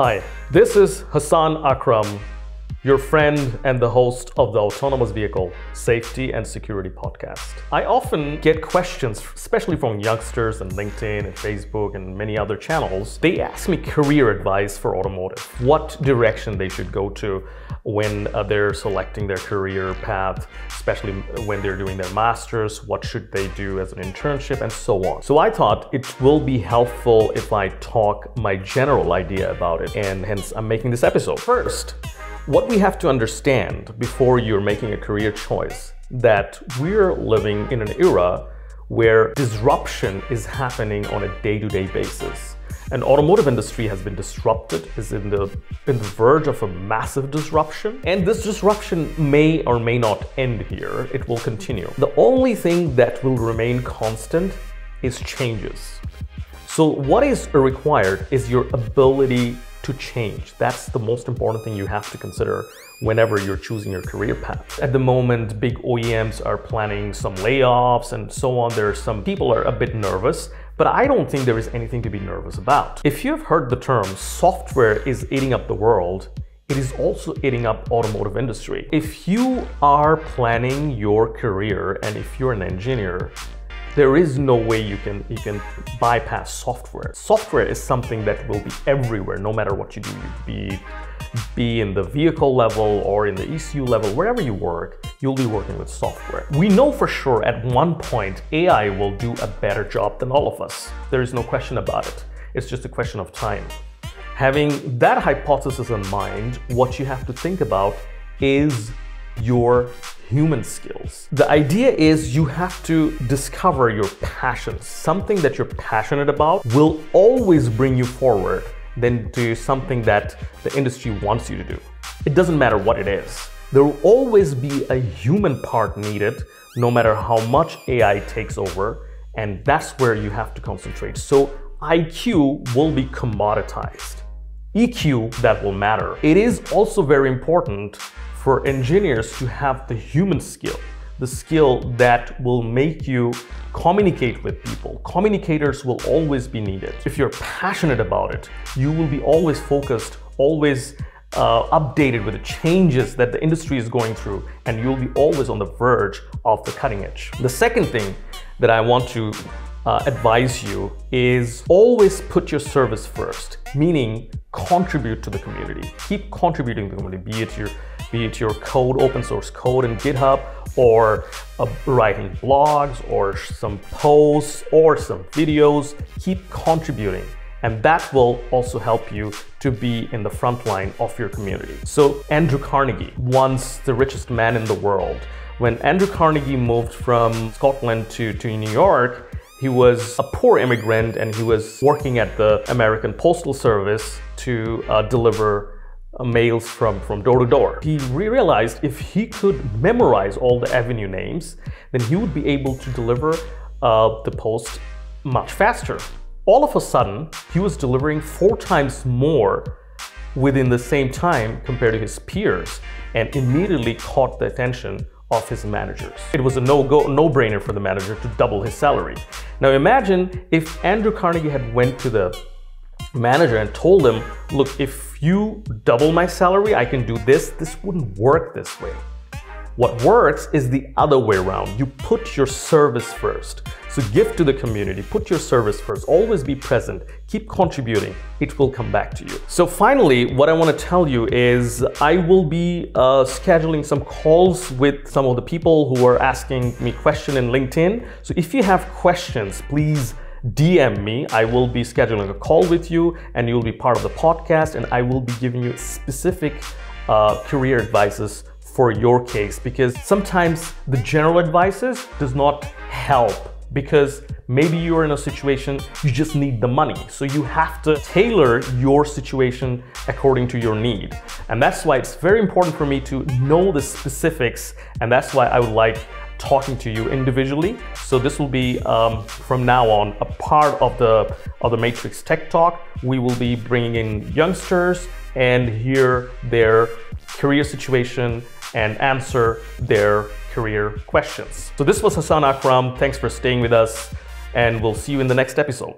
Hi, this is Hasan Akram, your friend and the host of the Autonomous Vehicle Safety and Security Podcast. I often get questions, especially from youngsters on LinkedIn and Facebook and many other channels. They ask me career advice for automotive, what direction they should go to when uh, they're selecting their career path, especially when they're doing their masters, what should they do as an internship, and so on. So I thought it will be helpful if I talk my general idea about it, and hence I'm making this episode. First, what we have to understand before you're making a career choice that we're living in an era where disruption is happening on a day-to-day basis and automotive industry has been disrupted, is in the, in the verge of a massive disruption. And this disruption may or may not end here. It will continue. The only thing that will remain constant is changes. So what is required is your ability to change. That's the most important thing you have to consider whenever you're choosing your career path. At the moment, big OEMs are planning some layoffs and so on. There are some people are a bit nervous but I don't think there is anything to be nervous about. If you've heard the term software is eating up the world, it is also eating up automotive industry. If you are planning your career and if you're an engineer, there is no way you can you can bypass software. Software is something that will be everywhere, no matter what you do. You be be in the vehicle level or in the ECU level, wherever you work, you'll be working with software. We know for sure at one point AI will do a better job than all of us. There is no question about it. It's just a question of time. Having that hypothesis in mind, what you have to think about is your human skills. The idea is you have to discover your passion. Something that you're passionate about will always bring you forward than do something that the industry wants you to do. It doesn't matter what it is. There will always be a human part needed no matter how much AI takes over and that's where you have to concentrate. So IQ will be commoditized. EQ that will matter. It is also very important for engineers to have the human skill, the skill that will make you communicate with people. Communicators will always be needed. If you're passionate about it, you will be always focused, always uh, updated with the changes that the industry is going through, and you'll be always on the verge of the cutting edge. The second thing that I want to uh, advise you is always put your service first, meaning contribute to the community. Keep contributing to the community, be it your be it your code, open source code in GitHub, or uh, writing blogs, or some posts, or some videos. Keep contributing. And that will also help you to be in the front line of your community. So Andrew Carnegie, once the richest man in the world, when Andrew Carnegie moved from Scotland to, to New York, he was a poor immigrant and he was working at the American Postal Service to uh, deliver mails from, from door to door. He realized if he could memorize all the avenue names, then he would be able to deliver uh, the post much faster. All of a sudden, he was delivering four times more within the same time compared to his peers and immediately caught the attention of his managers. It was a no-go, no-brainer for the manager to double his salary. Now imagine if Andrew Carnegie had went to the manager and told him, look, if you double my salary, I can do this. This wouldn't work this way. What works is the other way around. You put your service first. So give to the community, put your service first, always be present, keep contributing, it will come back to you. So finally, what I want to tell you is I will be uh, scheduling some calls with some of the people who are asking me question in LinkedIn. So if you have questions, please DM me. I will be scheduling a call with you and you'll be part of the podcast and I will be giving you specific uh, career advices for your case because sometimes the general advices does not help because maybe you're in a situation you just need the money. So you have to tailor your situation according to your need. And that's why it's very important for me to know the specifics and that's why I would like talking to you individually. So this will be um, from now on a part of the of the Matrickz Tech Talk. We will be bringing in youngsters and hear their career situation and answer their career questions. So this was Hasan Akram. Thanks for staying with us and we'll see you in the next episode.